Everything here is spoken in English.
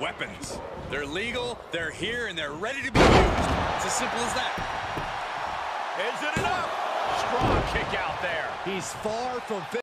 Weapons. They're legal, they're here, and they're ready to be used. It's as simple as that. Is it enough? Strong kick out there. He's far from